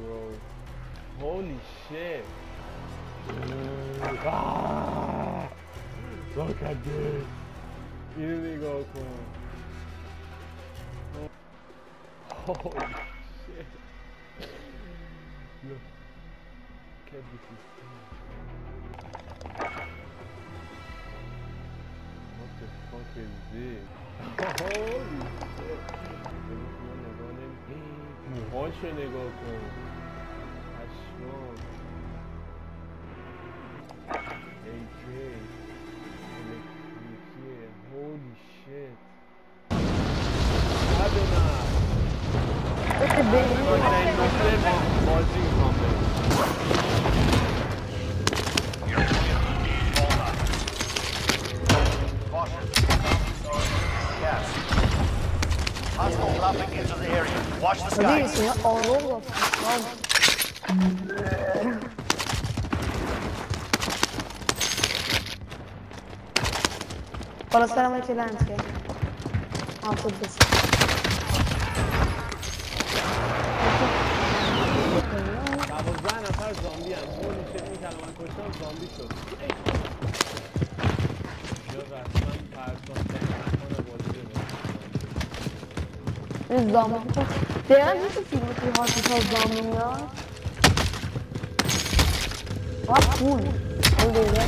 bro. Holy shit. Ah, look at this. Here we go, Queen. Holy shit. Look. Look at this. What the fuck is this? موهاش نگاه کن پشمان ای dropping into the area. Watch the sky. Değilsin ya. Aa ne oldu? Bana selam et ilan et. Altı desin. Biz damlamda. Değer mi tutuyor bu harika damlamda? Bak bu. Öyle ya.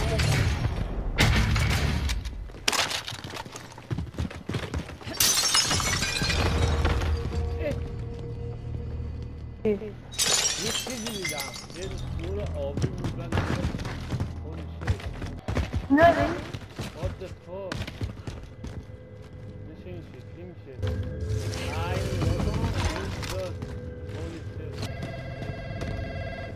Ne? What the fuck? Ne şey, şey, şey.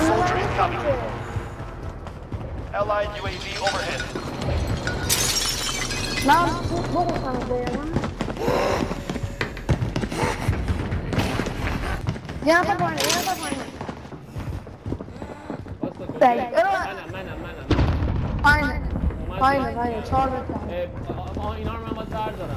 Soldier incoming. Allied UAV overhead. Now, what was on there? यहाँ पर पड़ने यहाँ पर पड़ने सही करो माना माना माना फाइन फाइन फाइन छोड़ देता हूँ इनार में मत डाल जरा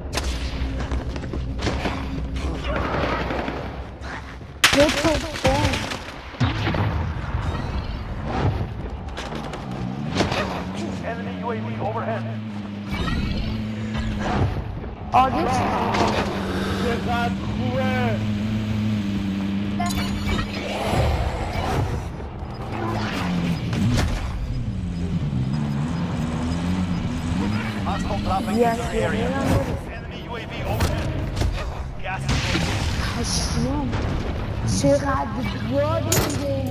enemy UAV overhead. On your Hostile dropping yes, into. Enemy UAV overhead. Gas. Yes. Serhat, the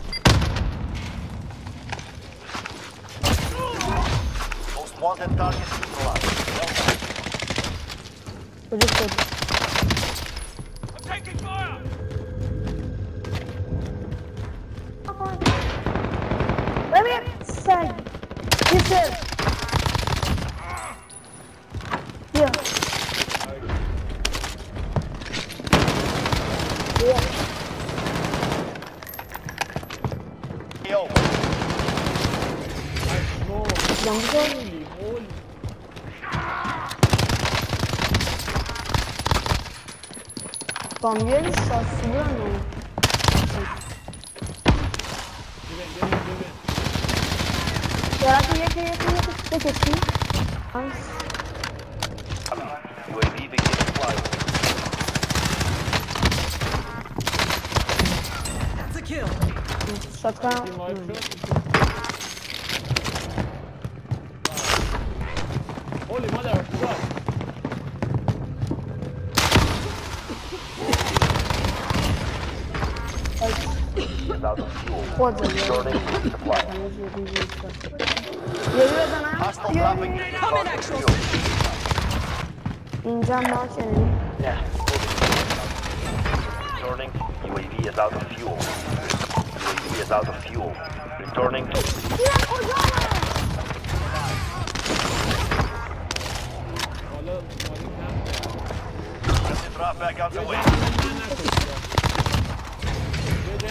wanted target neutralized. Well done. Çocuk çocuk. Let me sen. Gitsin. Yeah. Tam wiesz, a słynu. Teraz nie, nie, nie, nie, nie, nie, nie, UAV begin flight. That's a kill. Shotgun. İncan. Yeah. Returning. UAV is out of fuel. UAV is out of fuel. Returning drop back out the way. You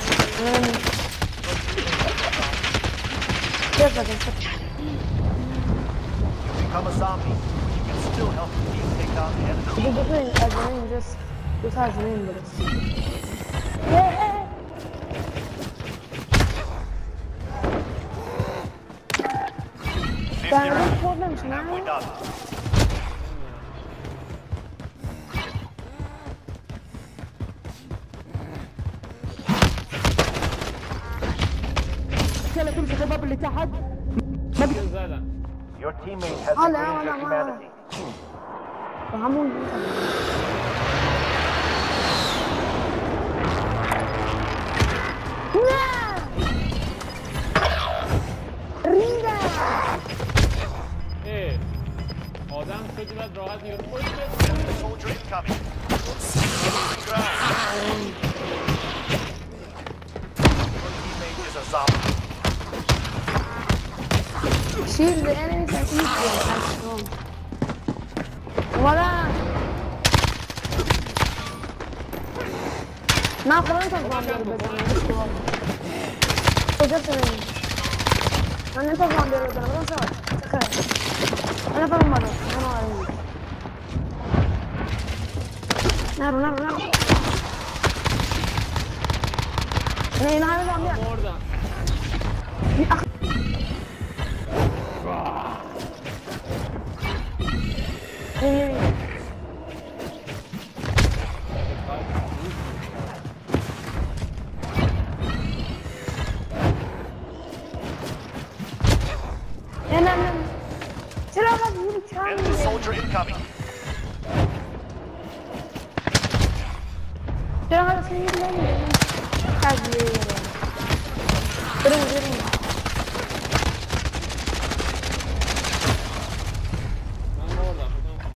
become a zombie. You can still help the team take down the enemy. Bu bu bu acını ineceğiz. Bu tarzını indiririz. Yeah. Fifty Ben rounds. bir problem için Halfway ha. الشباب اللي تحت Your teammate has agreed Kill the enemies and eat them as strong. Voilà. Ne yapalım toplanmıyoruz be canım? Koca severim. Ben ne toplanmıyoruz be canım? Savaş. Sakar. Ben yapalım bana. Ben alayım. Naru naru naru. Ne ne yapalım ya? Orada. Enemy soldier incoming. 들어가서 생긴 거는 딱 이해해. 그럼 그럼.